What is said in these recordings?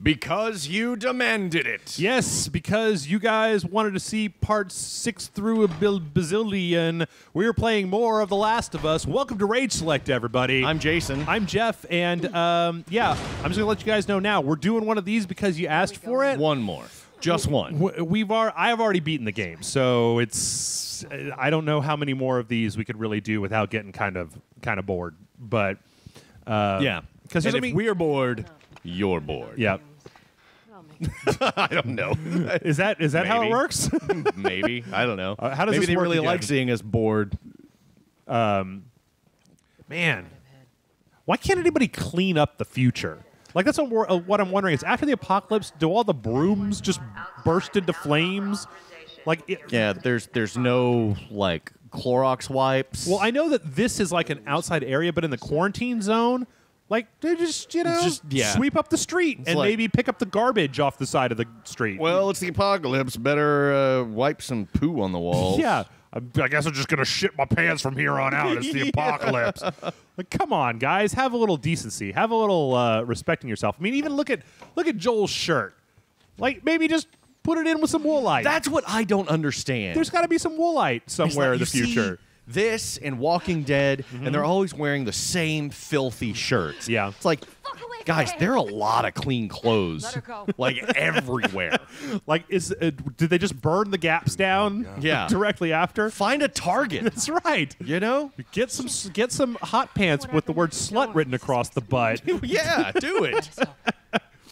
Because you demanded it. Yes, because you guys wanted to see parts six through a bil- bazillion. We are playing more of The Last of Us. Welcome to Rage Select, everybody. I'm Jason. I'm Jeff, and um, yeah, I'm just gonna let you guys know now. We're doing one of these because you asked for it. one more. Just one. W- We've are I have already beaten the game, so it's I don't know how many more of these we could really do without getting kind of kind of bored. But uh, yeah. because And I if mean, we're bored, you're bored. yeah, I don't know. is that is that how it Maybe. works? Maybe. I don't know. Uh, how does Maybe this they work really again? like seeing us bored. Man, why can't anybody clean up the future? Like that's what, we're, uh, what I'm wondering is after the apocalypse, do all the brooms just burst into flames? Like, it, Yeah, there's there's no like Clorox wipes. well, I know that this is like an outside area, but in the quarantine zone, like they just you know Just- yeah. sweep up the street and like- maybe pick up the garbage off the side of the street. well, it's the apocalypse. Better uh, wipe some poo on the walls. yeah. I I guess I'm just gonna shit my pants from here on out. It's the apocalypse. Like, come on, guys, have a little decency, have a little uh, respect in yourself. I mean, even look at look at Joel's shirt. Like, maybe just put it in with some woolite. That's what I don't understand. There's got to be some woolite It's somewhere like in the you see future. This and Walking Dead, and they're always wearing the same filthy shirts. Yeah. It's like, Fuck away from guys, there are a lot of clean clothes. Let her go. Like everywhere. Like, is uh, did they just burn the gaps down? Yeah. directly after. Find a Target. That's right. You know? Get some get some hot pants with the word slut written across the butt. Yeah, do it.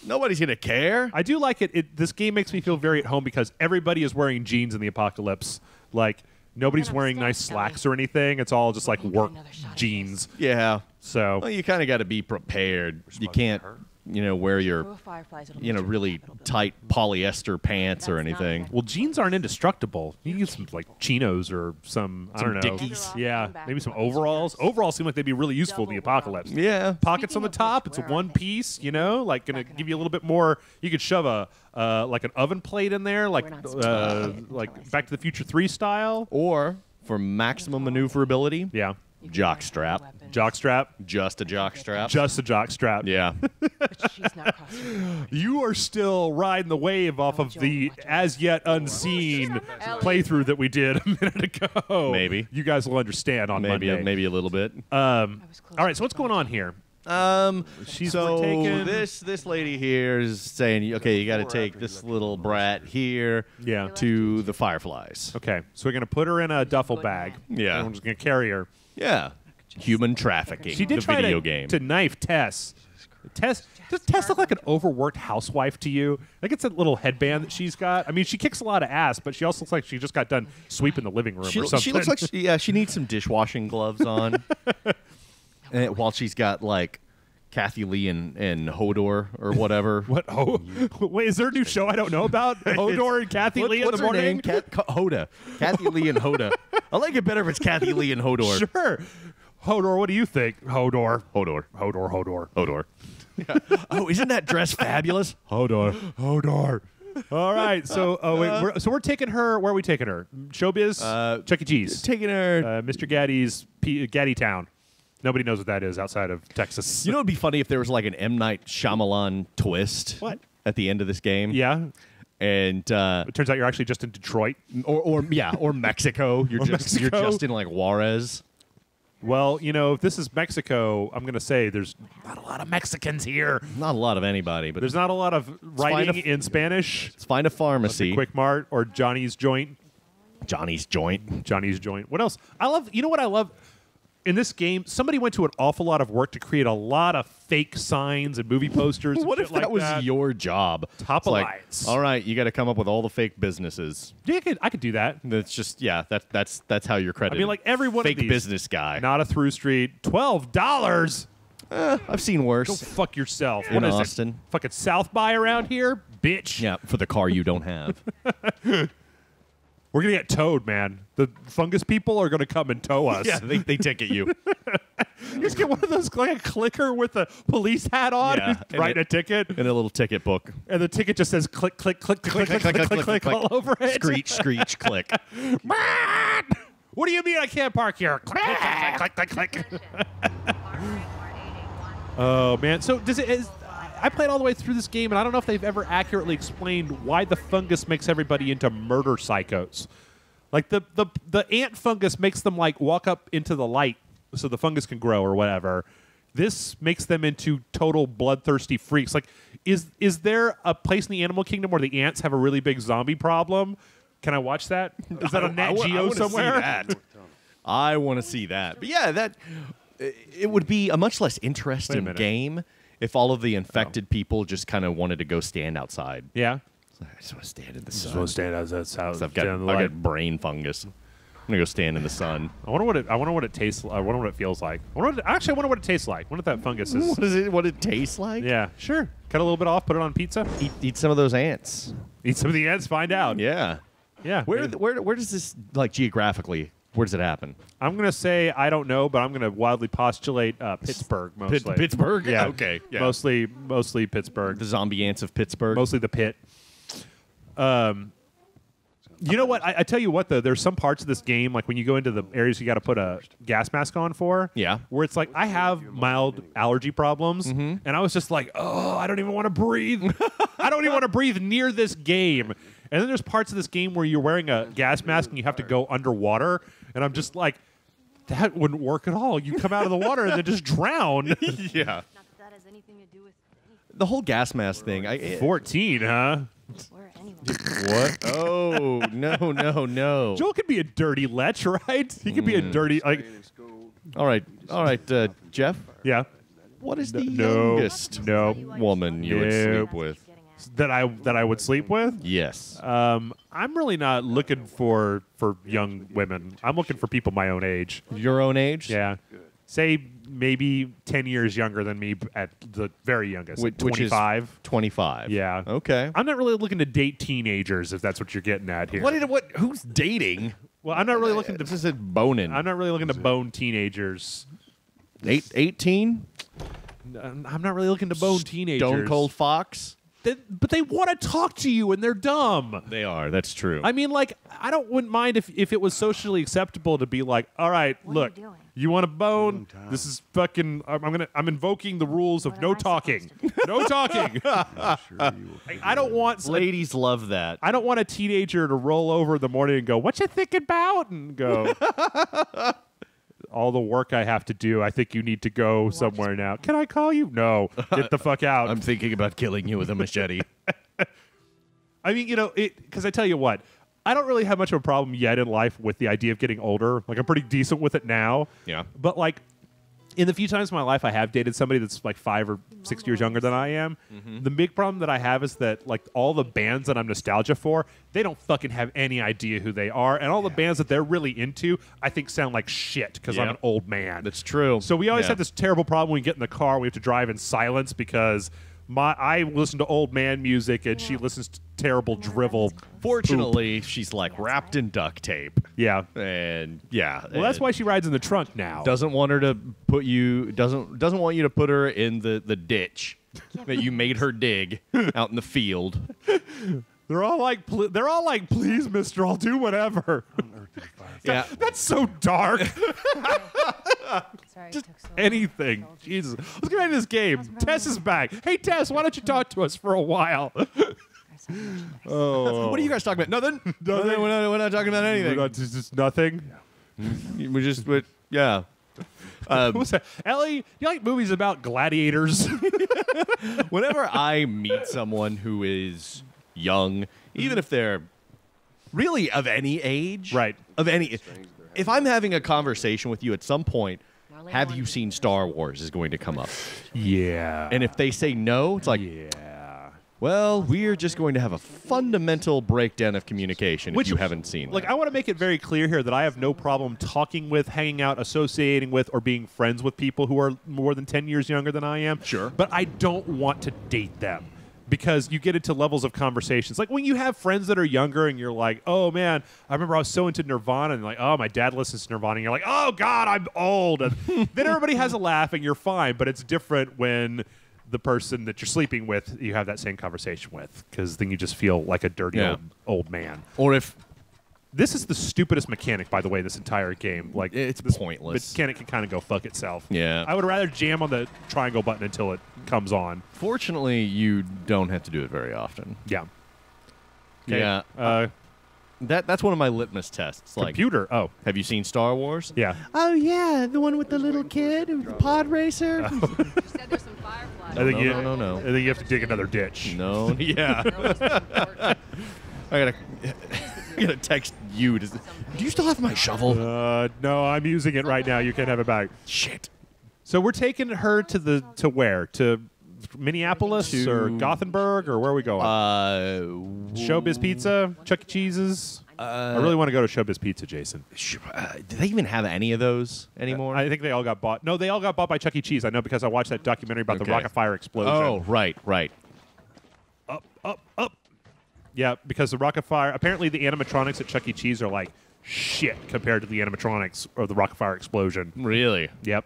Nobody's gonna care. I do like it. it. This game makes me feel very at home because everybody is wearing jeans in the apocalypse. Like nobody's wearing nice slacks or anything. It's all just like work another shot at jeans. Yeah. So Well, you kind of got to be prepared. You can't, you know, wear your, Crew of fireflies that'll you know, meet you at the really tight polyester pants or anything. well, jeans aren't indestructible. You can get some like chinos or some, I don't know. Dickies. Yeah, maybe some overalls. Overalls seem like they'd be really useful in the apocalypse. Yeah. Pockets on the top. It's a one piece, you know, like gonna give you a little bit more. You could shove a uh, like an oven plate in there, like uh, like until I see Back to the Future Three style. Or for maximum maneuverability, Yeah, You can jock strap. jock strap. just a jock strap. Just a jock strap. yeah. but she's not crossing. You are still riding the wave off of the as yet unseen playthrough that we did a minute ago. Maybe. you guys will understand on maybe Monday. maybe a little bit. Um, I was close all right, so what's going on here? Um, She's so taking- this this lady here is saying, okay, you got to take this little brat here Yeah. to the Fireflies. Okay, so we're gonna put her in a duffel bag. Yeah. and we're just gonna carry her. Yeah, human trafficking. She did the try video to, game. to knife Tess. Tess does Tess look like an overworked housewife to you? Like it's a little headband that she's got. I mean, she kicks a lot of ass, but she also looks like she just got done sweeping the living room she, or something. she looks like she, yeah, she needs some dishwashing gloves on. and while she's got like Kathie Lee and, and Hodor or whatever. what? Oh, wait, is there a new show I don't know about? Hodor and Kathy What- Lee in the morning. name? Kat, Hoda. Kathie Lee and Hoda. I like it better if it's Kathie Lee and Hodor. Sure. Hodor, what do you think? Hodor. Hodor. Hodor, Hodor. Hodor. Oh, isn't that dress fabulous? Hodor. Hodor. All right. So, oh wait, we're, so we're taking her. Where are we taking her? Showbiz. Uh, Chuck E. Cheese. Taking her. uh, Mr. Gatti's P- Gatti Town. Nobody knows what that is outside of Texas. you know, it'd be funny if there was like an M Night Shyamalan twist. What? At the end of this game. yeah. And uh, It turns out you're actually just in Detroit. or or yeah, or Mexico. You're Or just you're just in like Juarez. Well, you know, if this is Mexico, I'm going to say there's not a lot of Mexicans here. Not a lot of anybody, but There's not a lot of writing in Spanish. let's find a pharmacy. Quick Mart or Johnny's Joint. Johnny's joint. Johnny's Joint. What else? I love. You know what I love in this game? Somebody went to an awful lot of work to create a lot of fake signs and movie posters. What if like that was that. your job? Top It's of like, lights. All right, you got to come up with all the fake businesses. Yeah, I could, I could do that. That's just yeah. That that's that's how you're credited. I mean, like every one fake of these. business guy. Not a through street. Twelve dollars. Eh, I've seen worse. Go fuck yourself. In What is it? Austin. Fucking South by around here, bitch. Yeah, for the car you don't have. We're gonna get towed, man. The fungus people are gonna come and tow us. yeah, they, they ticket you. You just get one of those like a clicker with a police hat on, Yeah, and write it- a ticket, in a little ticket book. and the ticket just says click, click, click, click, click, click, click, click, all over it. Screech, screech, click. What do you mean I can't park here? Click, click, click, click, click, click. Oh man, so does it? Is, I played all the way through this game, and I don't know if they've ever accurately explained why the fungus makes everybody into murder psychos. Like the the the ant fungus makes them like walk up into the light so the fungus can grow or whatever. This makes them into total bloodthirsty freaks. Like, is is there a place in the animal kingdom where the ants have a really big zombie problem? Can I watch that? Is that I- on Nat I wa- I Geo wanna see somewhere? that. I want to see that. But yeah, that it would be a much less interesting game if all of the infected oh. people just kind of wanted to go stand outside. Yeah. I just want to stand in the sun. stand as that's how I've got, I've got brain fungus. I'm gonna go stand in the sun. I wonder what it. I wonder what it tastes. I wonder what it feels like. I wonder what, actually, I wonder what it tastes like. I wonder if that fungus is. What is it? What it tastes like? Yeah, sure. Cut a little bit off. Put it on pizza. Eat, eat some of those ants. Eat some of the ants. Find out. Yeah. Yeah. Where maybe. where where does this like geographically? Where does it happen? I'm gonna say I don't know, but I'm gonna wildly postulate uh, Pittsburgh mostly. Pittsburgh? Yeah. Okay, yeah. Mostly, mostly Pittsburgh. The zombie ants of Pittsburgh. mostly the pit. Um, you know what? I, I tell you what, though, there's some parts of this game, like when you go into the areas you got to put a gas mask on for. Yeah. Where it's like I have mild allergy problems, and I was just like, oh, I don't even want to breathe. I don't even want to breathe near this game. And then there's parts of this game where you're wearing a gas mask and you have to go underwater, and I'm just like. That wouldn't work at all. You come out of the water and then just drown. yeah. Not that that has anything to do with anything. The whole gas mask thing. I, 14, huh? Or anyone. What? oh no no no! Joel could be a dirty lech, right? He could be a dirty like All right all right, uh, Jeff. yeah. What is the No. youngest No. woman you would sleep with? That I that I would sleep with. Yes. Um, I'm really not looking for for young women. I'm looking for people my own age. Your own age? Yeah. Say maybe 10 years younger than me at the very youngest. Which, like which is 25. 25. Yeah. Okay. I'm not really looking to date teenagers if that's what you're getting at here. What did what? Who's dating? well, I'm not really uh, looking This to is a boning. I'm not really looking to bone teenagers. Eight, 18? I'm not really looking to bone teenagers. Stone Cold Fox? They- but they want to talk to you and they're dumb. They are. That's true. I mean, like, I don't wouldn't mind if, if it was socially acceptable to be like, all right, What are you look, doing? You want a bone? This is fucking. I'm, I'm gonna. I'm invoking the rules of no talking. supposed no talking. I, I don't want. some- Ladies love that. I don't want a teenager to roll over in the morning and go, "What you thinking about?" and go. All the work I have to do, I think you need to go somewhere now. Can I call you? No, get the fuck out. I'm thinking about killing you with a machete. I mean, you know, it because I tell you what, I don't really have much of a problem yet in life with the idea of getting older. Like I'm pretty decent with it now. Yeah. But like in the few times in my life I have dated somebody that's like five or six years younger than I am, mm-hmm. the big problem that I have is that like all the bands that I'm nostalgia for, they don't fucking have any idea who they are, and all the bands that they're really into, I think sound like shit because I'm an old man. That's true. So we always Yeah. have this terrible problem when we get in the car. We have to drive in silence because my I listen to old man music and she listens to terrible drivel. Fortunately, she's like wrapped in duct tape. Yeah. And yeah. Well, that's why she rides in the trunk now. doesn't want her to put you doesn't doesn't want you to put her in the the ditch that you made her dig out in the field. They're all like, pl- they're all like, please, Mister, I'll do whatever. Yeah. That's so dark. Sorry, it took so. Anything. Jesus. Let's get into this game. Tess is back. Hey, Tess, why don't you talk to us for a while? I saw you. Oh. What are you guys talking about? Nothing. Nothing. We're not, we're not talking about We're anything. not- just, just nothing. We just we're, yeah. Um, What's that? Ellie, you like movies about gladiators? whenever I meet someone who is young, even if they're really of any age, Right. Of any, if I'm having a conversation with you at some point, have you seen Star Wars is going to come up, yeah. and if they say no, it's like, yeah. Well, we're just going to have a fundamental breakdown of communication Which- if you haven't seen. Like, that. I want to make it very clear here that I have no problem talking with, hanging out, associating with, or being friends with people who are more than 10 years younger than I am. Sure. But I don't want to date them because you get into levels of conversations. Like when you have friends that are younger and you're like, oh man, I remember I was so into Nirvana and like, oh, my dad listens to Nirvana. And you're like, oh God, I'm old. And then everybody has a laugh and you're fine. But it's different when the person that you're sleeping with, you have that same conversation with because then you just feel like a dirty Yeah. old, old man. or if This is the stupidest mechanic, by the way. This entire game, like It's pointless. Mechanic can kind of go fuck itself. Yeah. I would rather jam on the triangle button until it comes on. Fortunately, you don't have to do it very often. Yeah. Okay. Yeah. Uh, That that's one of my litmus tests. Like, computer. Oh, have you seen Star Wars? yeah. Oh yeah, the one with the little kid, the pod racer. You said there's some fireflies. I think no, you, no, no, no. I think you have to dig another ditch. no, yeah. I gotta, I gotta text you. To, do you still have my shovel? Uh, no, I'm using it right now. You can't have it back. Shit. So we're taking her to the to where? To Minneapolis To- or Gothenburg or where are we going? Uh, Showbiz Pizza, Chuck E. Cheese's. I really want to go to Showbiz Pizza, Jason. sh- uh, do they even have any of those anymore? I think they all got bought. No, they all got bought by Chuck E. Cheese. I know because I watched that documentary about the Rock-afire Explosion. oh, right, right. up, up, up. Yeah, because the Rock-afire. Apparently, the animatronics at Chuck E. Cheese are like shit compared to the animatronics of the Rock-afire Explosion. Really? Yep.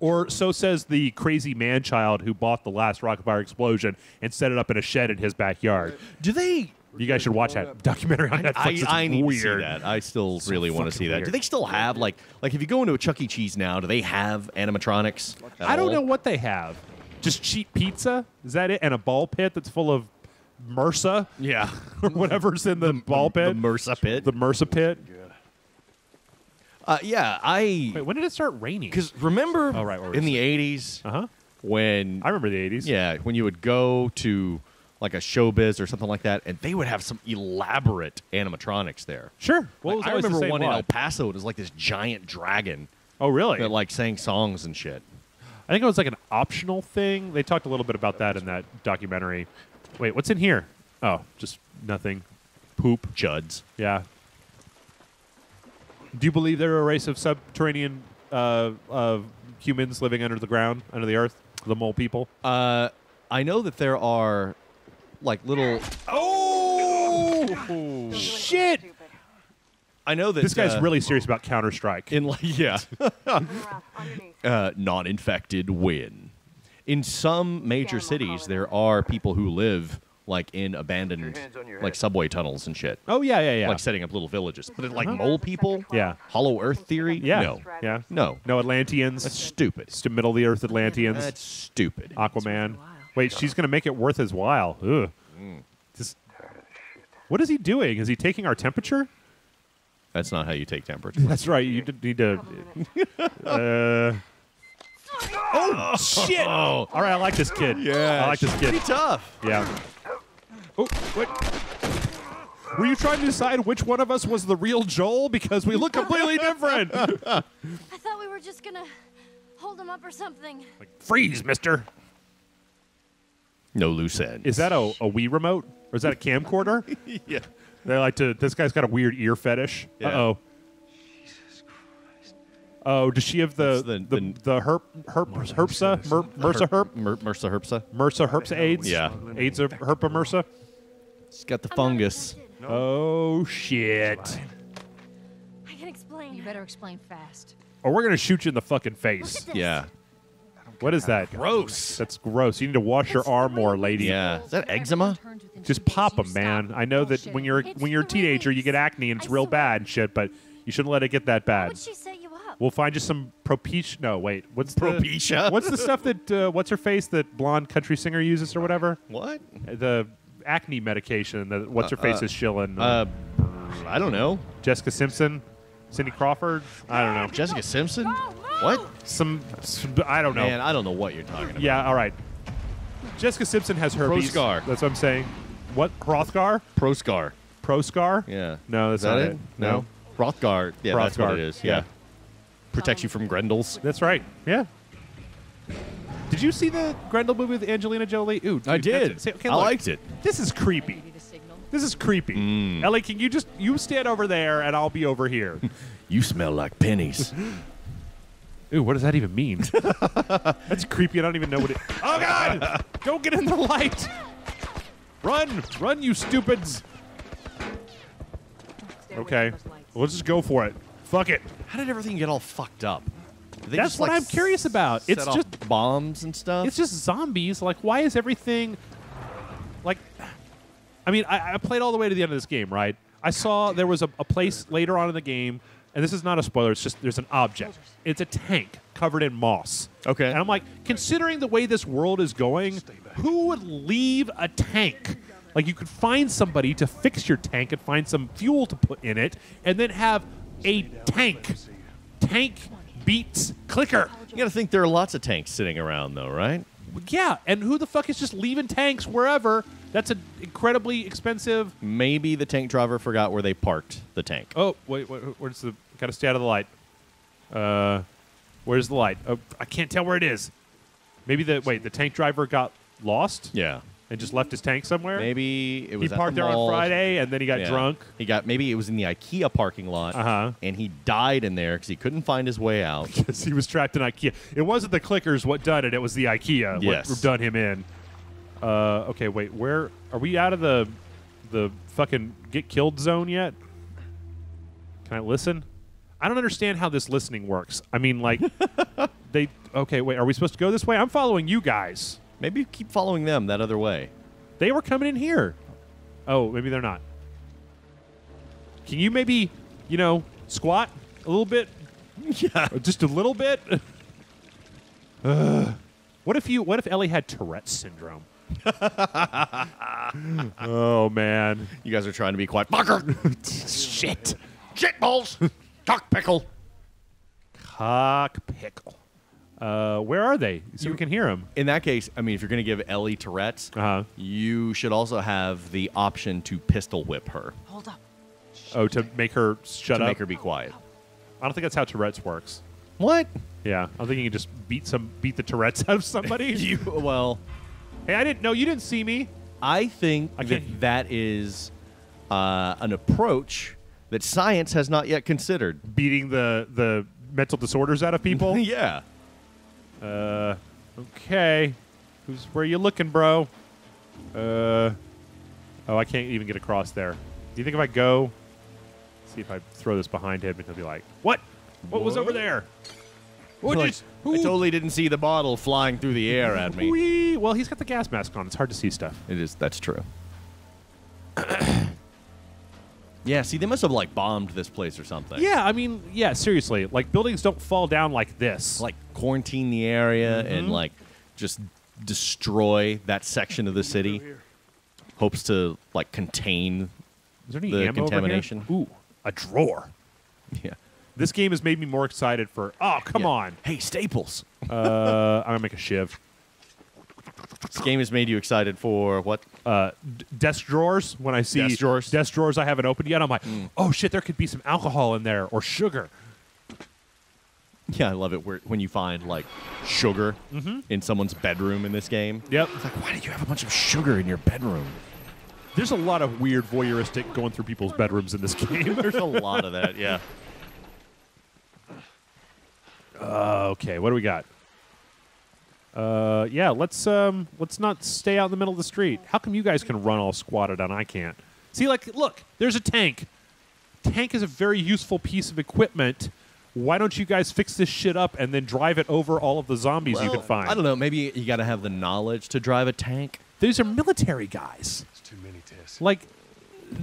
Or so says the crazy man child who bought the last Rock-afire Explosion and set it up in a shed in his backyard. Do they? You guys should watch that documentary on Netflix. I, It's I need weird. to see that. I still So really want to see that. weird. Do they still have like like if you go into a Chuck E. Cheese now? Do they have animatronics? at I don't all? know what they have. Just cheap pizza? Is that it? And a ball pit that's full of MRSA Yeah, or whatever's in the, ball pit. the pit. MRSA pit. The MRSA pit. Uh, yeah, I Wait, when did it start raining? because remember Oh, right, in the eighties Uh huh. when I remember the 80s. yeah when you would go to like a showbiz or something like that, and they would have some elaborate animatronics there. Sure. Well, Like, I remember one in. El Paso. It was like this giant dragon Oh, really? that like sang songs and shit. I think it was like an optional thing. They talked a little bit about that in that documentary. Wait, what's in here? Oh, just nothing. Poop. Juds. Yeah. Do you believe they're a race of subterranean uh, uh, humans living under the ground, under the earth? The mole people? Uh, I know that there are like little. Oh! Shit! I know that This guy's uh, really serious about Counter Strike. in like yeah. Underneath. uh, non-infected win. In some major cities, there are people who live like in abandoned like subway tunnels and shit, Oh, yeah, yeah, yeah. like setting up little villages. But like Uh-huh. mole people, Yeah. Hollow Earth theory, yeah. no, Yeah. no, No Atlanteans. that's stupid. Just middle of the earth Atlanteans. That's stupid. Aquaman. Wait, she's going to make it worth his while. Ugh. Just- what is he doing? Is he taking our temperature? That's not how you take temperature. That's right. You d- need to. Uh, oh shit! Oh. All right, I like this kid. Yeah. I like this kid. Pretty tough. Yeah. Oh, what? Were you trying to decide which one of us was the real Joel because we look completely different? I thought we were just gonna hold him up or something. like, freeze, Mister. No loose ends. Is that a, a Wii remote or is that a camcorder? yeah? They like to. This guy's got a weird ear fetish. Yeah. Uh oh. Oh, does she have the the the- the, the- herp herp herpsa Mer, MRSA herp Mer- MRSA herpsa. MRSA herpsa AIDS? Yeah. AIDS of herpa MRSA. It's got the fungus. Oh shit! I can explain. You better explain fast. Or we're gonna shoot you in the fucking face. Yeah. What is that? Gross. That's gross. You need to wash your arm more, lady. Yeah. Is that eczema? Just pop them, man. I know that when you're It's when you're a teenager, you get acne and it's I real bad and shit. But you shouldn't let it get that How bad. would she set you up? We'll find you some Propecia. No, wait. What's the Propecia? What's the stuff that uh, what's her face that blonde country singer uses or whatever? What? The acne medication that what's her face uh, is shilling. Uh, I don't know. Jessica Simpson, Cindy Crawford. I don't know. Jessica Simpson? What? Some, some I don't know. Man, I don't know what you're talking about. Yeah, all right. Jessica Simpson has herpes. Proscar. That's what I'm saying. What? Hrothgar? Proscar. Proscar? Yeah. No, that's Is that not it? it. No. Hrothgar. Yeah, that's what it is. yeah. Yeah. Protects you from Grendels. That's right. Yeah. Did you see the Grendel movie with Angelina Jolie? Ooh, I did. say- okay, I look, liked it. This is creepy. Need a signal. This is creepy. Mm. Ellie, can you just you stand over there and I'll be over here? You smell like pennies. Ooh, what does that even mean? That's creepy. I don't even know what it. Oh God! Don't get in the light. Run, run, you stupids. Okay, from those lights. let's just go for it. Fuck it. How did everything get all fucked up? They That's just, what like, I'm curious about. It's just bombs and stuff. it's just zombies. Like, why is everything like? I mean, I, I played all the way to the end of this game, right? I saw there was a, a place later on in the game, and this is not a spoiler. It's just there's an object. It's a tank covered in moss. Okay. And I'm like, considering the way this world is going, who would leave a tank? Like you could find somebody to fix your tank and find some fuel to put in it, and then have a tank. Tank beats clicker. You got to think there are lots of tanks sitting around, though, right? Yeah, and who the fuck is just leaving tanks wherever? That's an incredibly expensive. Maybe the tank driver forgot where they parked the tank. Oh wait, wait where's the? Got to stay out of the light. Uh, where's the light? Oh, I can't tell where it is. Maybe the wait, the tank driver got lost Yeah. And just left his tank somewhere. Maybe it he was at parked the there mall. on Friday and then he got Yeah. drunk. He got maybe it was in the IKEA parking lot, Uh-huh. and he died in there because he couldn't find his way out. because he was trapped in IKEA. It wasn't the clickers what done it; it was the IKEA Yes. what done him in. Uh, okay, wait, where are we out of the the fucking get killed zone yet? Can I listen? I don't understand how this listening works. I mean, like they. Okay, wait, are we supposed to go this way? I'm following you guys. Maybe keep following them that other way. They were coming in here. Oh, maybe they're not. Can you maybe, you know, squat a little bit? Yeah. Or Just a little bit. Ugh. what if you? What if Ellie had Tourette's syndrome? oh man, You guys are trying to be quiet. Fucker. shit! Shit balls. Talk pickle. Cock pickle. Uh, where are they? So we can hear them. In that case, I mean, if you're going to give Ellie Tourette's, Uh-huh. you should also have the option to pistol whip her Hold up. Oh, to make her shut to up. make her be quiet. I don't think that's how Tourette's works. What? Yeah, I don't think you can just beat some beat the Tourette's out of somebody. You well, hey, I didn't know you didn't see me. I think I that that is uh, an approach that science has not yet considered. Beating the the mental disorders out of people. yeah. Uh, okay. Who's where you looking, bro? Uh, oh, I can't even get across there. Do you think if I go, see if I throw this behind him, and he'll be like, "What? What, was over there? What Like, just? I totally didn't see the bottle flying through the air at me. Whee! Well, he's got the gas mask on. It's hard to see stuff. It is. That's true. yeah. See, they must have like bombed this place or something. Yeah, I mean, yeah. Seriously, like buildings don't fall down like this. Like quarantine the area Mm-hmm. and like just destroy that section of the city. Hopes to like contain. is there any the ammo over here? contamination. Ooh, a drawer. Yeah. This game has made me more excited for. Oh, come Yeah. on. Hey, Staples. Uh, I'm gonna make a shiv. This game has made you excited for what? uh, d- desk drawers when I see Desk drawers? desk drawers I haven't opened yet. I'm like, oh shit, there could be some alcohol in there or sugar. Yeah, I love it where when you find like sugar Mm-hmm. in someone's bedroom in this game. Yep. It's like, why did you have a bunch of sugar in your bedroom? There's a lot of weird voyeuristic going through people's bedrooms in this game. There's a lot of that. Yeah. Uh, okay, what do we got? Uh, yeah, let's um, let's not stay out in the middle of the street. How come you guys can run all squatted and I can't? See, like, look, there's a tank. Tank is a very useful piece of equipment. Why don't you guys fix this shit up and then drive it over all of the zombies you Well, can find? I don't know. Maybe you got to have the knowledge to drive a tank. These are military guys. It's too many tests. Like,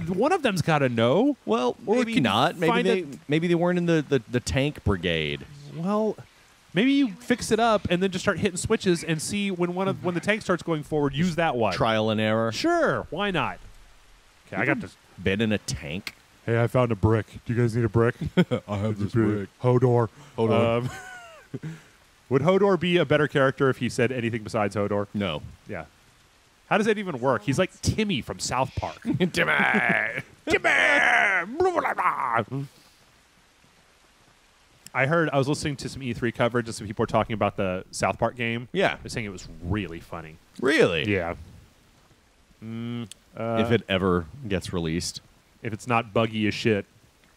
one of them's got to know. Well, Or maybe can not. Maybe find they a- maybe they weren't in the, the, the tank brigade. Well, maybe you fix it up and then just start hitting switches and see when one of when the tank starts going forward, use that one. Trial and error. Sure, why not? Okay, I got this. Been in a tank. Hey, I found a brick. Do you guys need a brick? I have this brick. Hodor. Hodor. Um, would Hodor be a better character if he said anything besides Hodor? No. Yeah. How does that even work? He's like Timmy from South Park. Timmy. Timmy! I heard I was listening to some E3 coverage and some people were talking about the South Park game. Yeah. They're saying it was really funny. Really? Yeah. Mm, uh, if it ever gets released. if it's not buggy as shit,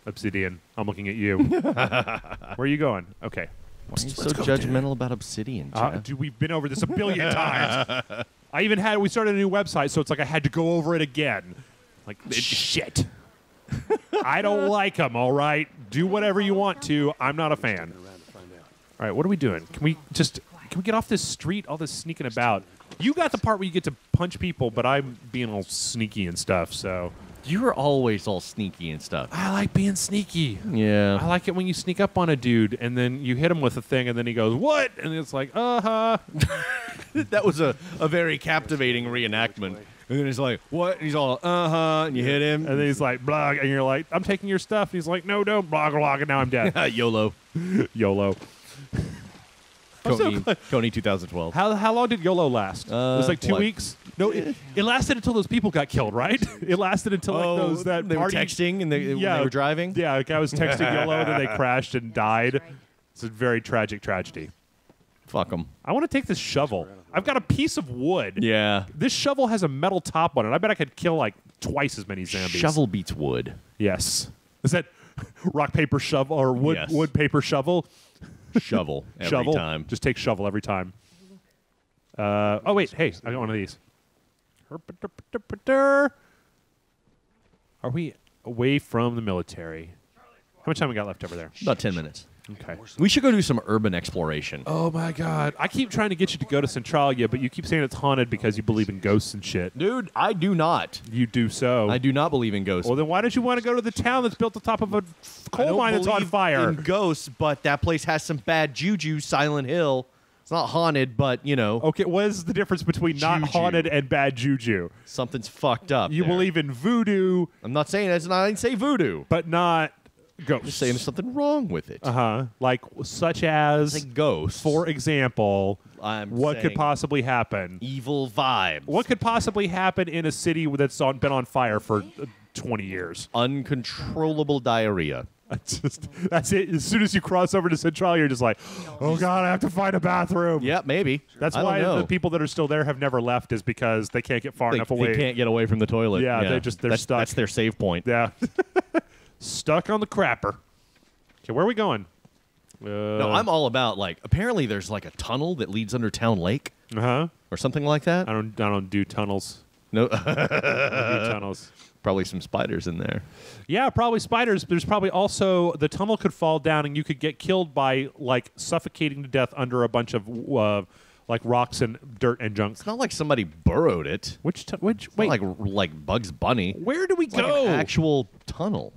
Obsidian, I'm looking at you. Where are you going? Okay. Why are you so judgmental about Obsidian, Uh, dude, we've been over this a billion times. I even had we started a new website, so it's like I had to go over it again. Like shit. I don't like them. All right, do whatever you want to. I'm not a fan. Around to find out. All right, what are we doing? Can we just can we get off this street? All this sneaking about. You got the part where you get to punch people, but I'm being all sneaky and stuff. So You're always all sneaky and stuff. I like being sneaky. Yeah. I like it when you sneak up on a dude and then you hit him with a thing and then he goes, "What?" and it's like, "Uh huh." that was a, a very captivating reenactment. And then he's like, "What?" And he's all, "Uh huh," and you hit him. And then he's like, "Blah," and you're like, "I'm taking your stuff." And he's like, "No, don't." Blah blah. And now I'm dead. YOLO. YOLO. I'm so Kony, 2012. How how long did YOLO last? it was Uh, like two what? weeks. No, it, it lasted until those people got killed, right? It lasted until like those that Oh, they were texting and they, when Yeah, they were driving. Yeah, like I was texting YOLO and then they crashed and died. It's a very tragic tragedy. Fuck them. I want to take this shovel. I've got a piece of wood. Yeah. This shovel has a metal top on it. I bet I could kill like twice as many zombies. Shovel beats wood. Yes. Is that rock paper shovel or wood Yes. wood paper shovel? Shovel every shovel. time. Just take shovel every time. Uh, oh wait, hey, I got one of these. Are we away from the military? How much time we got left over there? About 10 minutes. Okay. We should go do some urban exploration. Oh my god. I keep trying to get you to go to Centralia, but you keep saying it's haunted because you believe in ghosts and shit. Dude, I do not. You do so. I do not believe in ghosts. Well, then why don't you want to go to the town that's built on top of a I coal don't mine that's on believe fire? In ghosts, but that place has some bad juju. Silent Hill. It's not haunted, but you know Okay, what is the difference between not Juju. haunted and bad juju? something's fucked up. You there. believe in voodoo, I'm not saying that's not. I didn't say voodoo. but not ghosts. Just saying there's something wrong with it. Uh huh. Like such as, like ghosts. for example, I'm what could possibly happen? evil vibes. What could possibly happen in a city that's on, been on fire for uh, 20 years? uncontrollable diarrhea? That's just that's it. As soon as you cross over to Central, you're just like, oh god, I have to find a bathroom. Yeah, maybe. That's I why the people that are still there have never left, is because they can't get far they, enough they away. can't get away from the toilet. Yeah, they just- they're that's, stuck. That's their save point. Yeah. Stuck on the crapper. Okay, where are we going? Uh, No, I'm all about like. Apparently, there's like a tunnel that leads under Town Lake Uh huh. or something like that. I don't. I don't do tunnels. No, I don't do tunnels. probably some spiders in there. Yeah, probably spiders. There's probably also the tunnel could fall down and you could get killed by like suffocating to death under a bunch of uh, like rocks and dirt and junk. It's not like somebody burrowed it. Which tu- which It's wait? like like Bugs Bunny. where do we It's like go? an actual tunnel.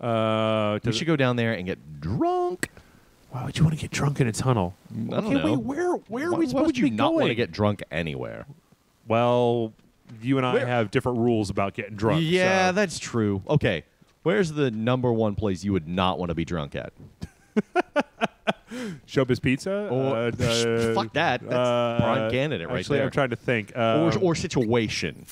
Uh, We should go down there and get drunk. why would you want to get drunk in a tunnel? I don't okay, know. wait, where where are Why, we why supposed would to you be not going? want to get drunk anywhere? Well, you and I Where- have different rules about getting drunk. yeah, so- that's true. Okay, where's the number one place you would not want to be drunk at? Showbiz Pizza. Or uh, uh, fuck that. That's uh, prime candidate right actually, there. I'm trying to think. or, Um, or situation.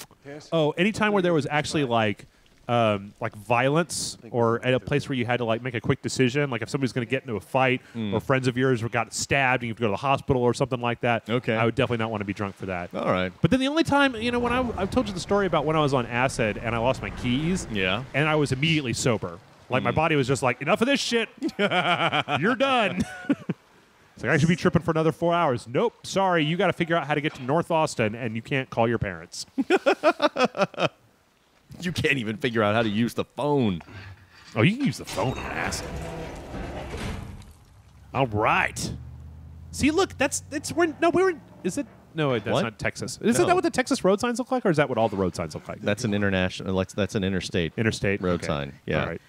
oh, anytime where there was actually like. Um, like violence, or at a place where you had to like make a quick decision, like if somebody's going to get into a fight, Hmm. or friends of yours got stabbed and you have to go to the hospital or something like that. Okay. I would definitely not want to be drunk for that. All right. But then the only time, you know, when I I've told you the story about when I was on acid and I lost my keys, Yeah. and I was immediately sober. Like my Hmm. body was just like, enough of this shit. You're done. it's like I should be tripping for another four hours. Nope, sorry. You got to figure out how to get to North Austin, and you can't call your parents. You can't even figure out how to use the phone. oh, you can use the phone on acid. All right. See, look, that's it's we're no we're is it no that's What? not Texas. Isn't No. that what the Texas road signs look like, or is that what all the road signs look like? That's an international. like, That's an interstate interstate road Okay. sign. Yeah. All right.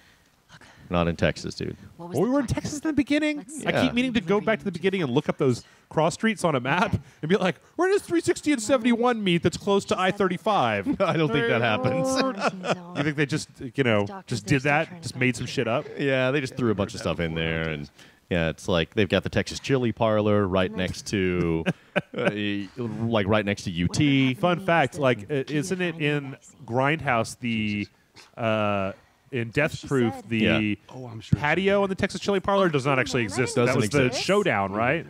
Not in Texas, dude. What was Well, we the were in plan? Texas in the beginning. Let's I Yeah. keep meaning to go back to the beginning and look up those cross streets on a map and be like, where does 360 and 71 meet that's close to I 35? I don't think that happens. You think they just, you know, just did that? Just made some shit up? Yeah, they just threw a bunch of stuff in there, and yeah, it's like they've got the Texas Chili Parlor right next to, uh, like right next to UT. Fun fact, like, uh, isn't it in Grindhouse the, uh, in Death Proof, said. the Yeah. Oh, I'm sure. patio in the Texas Chili Parlor does not actually exist. that Doesn't was the exist. showdown, right?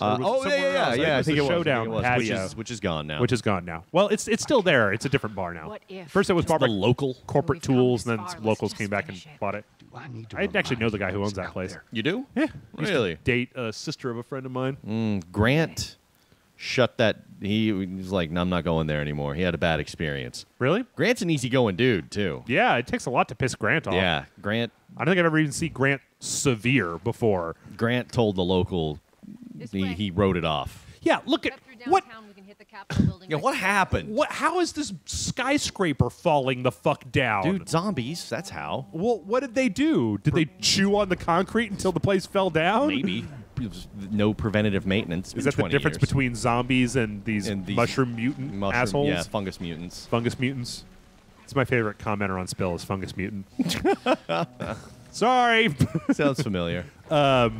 Uh, was it oh yeah, somewhere yeah, else? I think yeah. it I was think the it was. I think Showdown it was, which patio. is which is gone now. Which is gone now. Well, it's it's still there. It's a different bar now. What if? First, it was the Barbara local. corporate We've come tools, this and then far, let's locals just came back and finish it. bought it. I, need to I actually know the guy who remind owns that out place. there. You do? Yeah, used to Really? date a sister of a friend of mine. Mm, Grant shut that. He was like, no, I'm not going there anymore. He had a bad experience. Really? Grant's an easygoing dude too. Yeah, it takes a lot to piss Grant off. Yeah, Grant. I don't think I've ever even seen Grant severe before. Grant told the local This he, way. he wrote it off. Yeah, look at Cut through what downtown, we can hit hit the Capitol building. Yeah, right what there. happened? What? How is this skyscraper falling the fuck down? Dude, zombies, that's how. Well, what did they do? Did they chew on the concrete until the place fell down? Maybe. No preventative maintenance. Is that the difference between zombies and these, And these mushroom mutant Mushroom, assholes? Yeah, fungus mutants. Fungus mutants. It's my favorite commenter on Spill is fungus mutant. Sorry. Sounds familiar. yeah.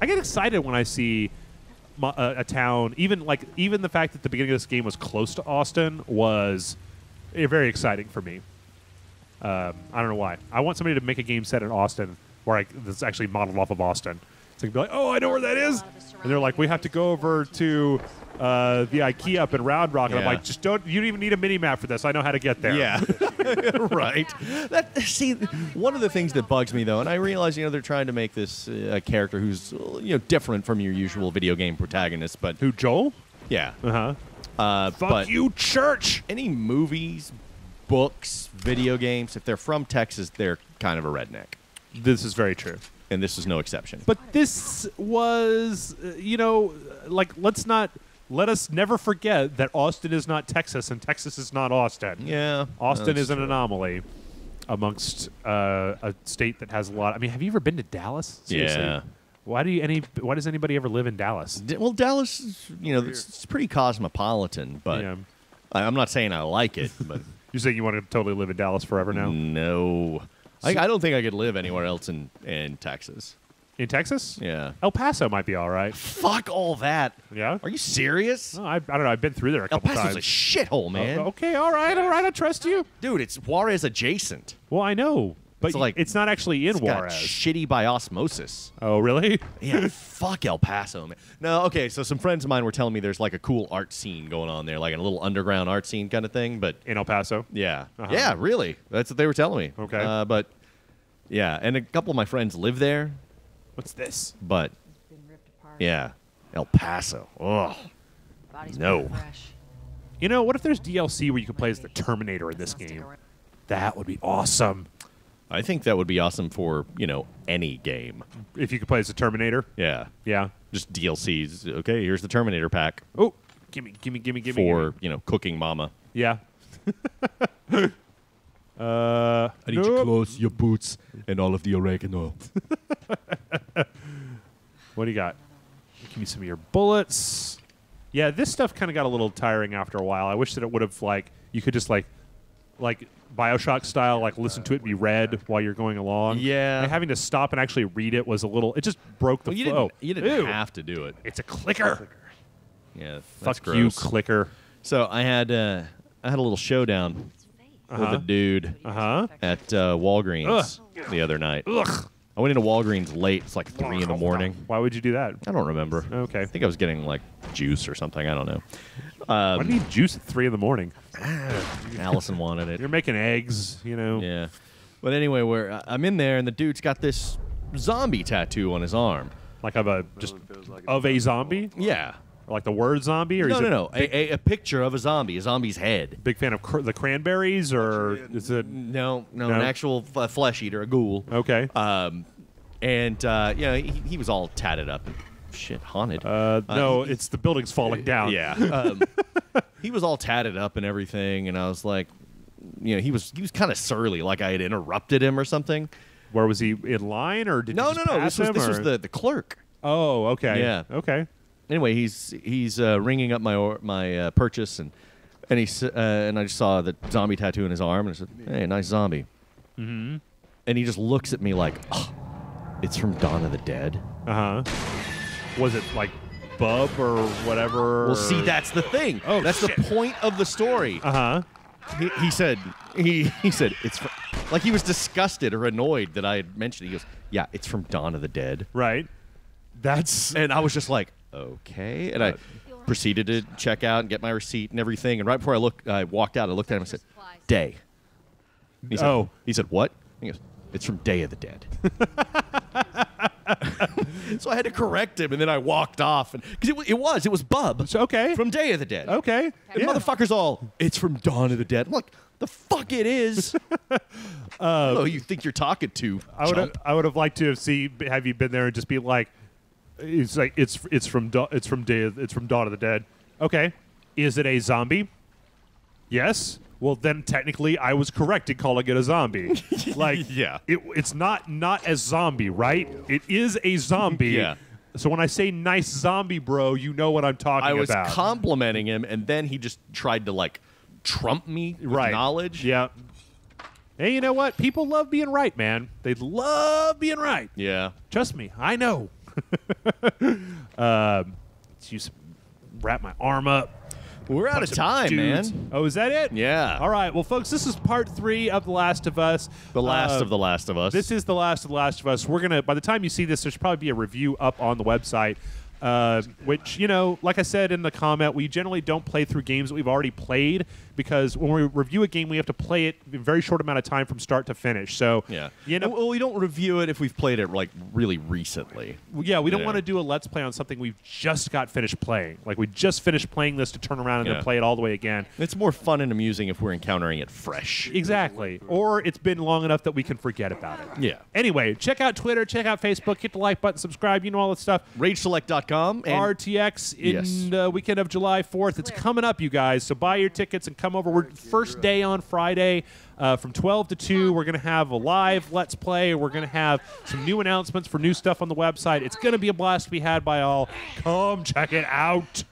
I get excited when I see mo- uh, a town, even like even the fact that the beginning of this game was close to Austin was eh, very exciting for me. Um, I don't know why. I want somebody to make a game set in Austin where I, that's actually modeled off of Austin. So I can be like, oh, I know where that is. And they're like, we have to go over to uh, the IKEA up in Round Rock. And I'm like, just don't, you don't even need a mini map for this. I know how to get there. Yeah, right. That see, one of the things that bugs me though, and I realize you know they're trying to make this uh, a character who's uh, you know different from your usual video game protagonist, but Who, Joel? yeah, Uh huh. uh, Fuck but you, church. any movies, books, video games, if they're from Texas, they're kind of a redneck, This is very true. and this is no exception. But this was, uh, you know, like let's not let us never forget that Austin is not Texas and Texas is not Austin. yeah, Austin that's is an true. anomaly amongst uh, a state that has a lot. I mean, have you ever been to Dallas? Seriously. Yeah. Why do you any? Why does anybody ever live in Dallas? D- Well, Dallas, is, you know, it's, it's pretty cosmopolitan, but yeah. I, I'm not saying I like it, but You saying you want to totally live in Dallas forever now? no, I, I don't think I could live anywhere else in in Texas. In Texas? Yeah. El Paso might be all right. Fuck all that. Yeah. Are you serious? Oh, I, I don't know. I've been through there a El couple Paso's times. a shithole, man. Oh, okay, all right, all right. I trust you. Dude, it's Juarez adjacent. Well, I know, but It's like- it's not actually in It's got Juarez. shitty by osmosis. oh, really? Yeah, fuck El Paso, man. No, okay, so some friends of mine were telling me there's like a cool art scene going on there, like a little underground art scene kind of thing, but In El Paso. yeah. Uh-huh. Yeah, really. That's what they were telling me. Okay. Uh, but yeah, and a couple of my friends live there, What's this? but Been ripped apart. yeah, El Paso. Ugh. Body's No. You know, what if there's DLC where you can play as the Terminator in this game? That would be awesome. I think that would be awesome for, you know, any game. If you could play as the Terminator. Yeah. Yeah. Just DLCs. Okay, here's the Terminator pack Oh, gimme, gimme, gimme, gimme. for, gimme. you know, cooking mama. Yeah. uh, I need nope. Your clothes, your boots, and all of the oregano. What do you got? Give me some of your bullets. Yeah, this stuff kind of got a little tiring after a while. I wish that it would have like you could just like like Bioshock style, like listen to it be read while you're going along. Yeah. and having to stop and actually read it was a little. It just broke the Well, you flow. didn't, you didn't Ew. have to do it. It's a clicker. Yeah, that's Fuck you, clicker. So I had uh, I had a little showdown Uh-huh. with a dude Uh huh. at uh, Walgreens the other night. Ugh. I went into Walgreens late. It's like three in the morning. Why would you do that? I don't remember. Okay. I think I was getting like juice or something. I don't know. Why do you need juice at three in the morning? Ah, Allison wanted it. You're making eggs, you know. Yeah. But anyway, where I- uh, I'm in there and the dude's got this zombie tattoo on his arm. Like of a just of a zombie, Yeah. Like the word zombie, or No, is no, it no. A, a, a picture of a zombie, a zombie's head. big fan of cr- the cranberries, or is it No, no, No? an actual f- flesh eater, a ghoul. okay? Um, and uh, you know, he, he was all tatted up and shit, haunted. Uh, no, he- it's the building's falling down. yeah. Um, he was all tatted up and everything, and I was like, you know, he was he was kind of surly, like I had interrupted him or something. Where was he in line, or did No, you no, just no. pass This was this was the the clerk. Oh, okay. Yeah. Okay. Anyway, he's he's uh, ringing up my or, my uh, purchase, and and he uh, and I just saw the zombie tattoo in his arm, and I said, "Hey, nice zombie." Mm-hmm. And he just looks at me like, oh, "It's from Dawn of the Dead." Uh huh. Was it like Bub or whatever? Well, see, that's the thing. Oh, that's shit. the point of the story. Uh huh. he, he said he he said it's fr- like he was disgusted or annoyed that I had mentioned. it. He goes, "Yeah, it's from Dawn of the Dead," Right. That's and I was just like, "Okay," and I proceeded to check out and get my receipt and everything. And right before I look, I walked out. I looked at him and said, "Day." He said, Oh. He said, "What?" He goes, "It's from Day of the Dead." so I had to correct him, and then I walked off, and because it, it was, it was Bub So, okay. from Day of the Dead. okay. And Yeah. motherfuckers all, it's from Dawn of the Dead. I'm like, the fuck it is. oh, you think you're talking to? I would have. I would have liked to have see have you been there and just be like, It's like it's it's from Da- it's from Day of, it's from Dawn of the Dead. Okay, is it a zombie? Yes. Well, then technically, I was correct in calling it a zombie. like, Yeah. it, it's not not as zombie, right? It is a zombie. Yeah. So when I say nice zombie, bro, you know what I'm talking about. I was about. complimenting him, and then he just tried to like trump me with right. knowledge. Yeah. Hey, you know what? People love being right, man. They love being right. Yeah. Trust me, I know. um, let's use wrap my arm up. We're out of time, dudes. man. Oh, is that it? Yeah. All right. Well, folks, this is part three of The Last of Us. The last Uh, of the Last of Us. This is The Last of the Last of Us. We're gonna. By the time you see this, there should probably be a review up on the website. Uh, which you know, like I said in the comment, we generally don't play through games that we've already played because when we review a game, we have to play it in a very short amount of time from start to finish. So yeah. you know, well, we don't review it if we've played it like really recently. yeah, we don't Yeah. want to do a let's play on something we've just got finished playing. Like we just finished playing this to turn around and Yeah. then play it all the way again. It's more fun and amusing if we're encountering it fresh. Exactly. Or it's been long enough that we can forget about it. Yeah. Anyway, check out Twitter, check out Facebook, hit the like button, subscribe, you know all that stuff. RageSelect.com and RTX in Yes. the weekend of July 4th. It's coming up, you guys. So buy your tickets and come over. We're first day on Friday uh, from 12 to 2. We're going to have a live Let's Play. We're going to have some new announcements for new stuff on the website. It's going to be a blast to be had by all. Come check it out.